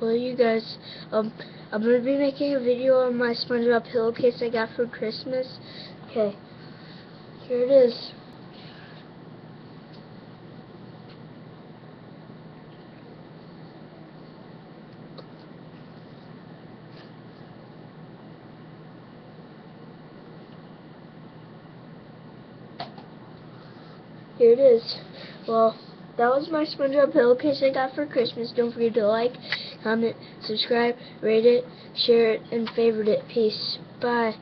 Well, you guys, um, I'm gonna be making a video on my SpongeBob pillowcase I got for Christmas. Okay, here it is. Here it is. Well, that was my SpongeBob pillowcase I got for Christmas. Don't forget to like, comment, subscribe, rate it, share it, and favorite it. Peace. Bye.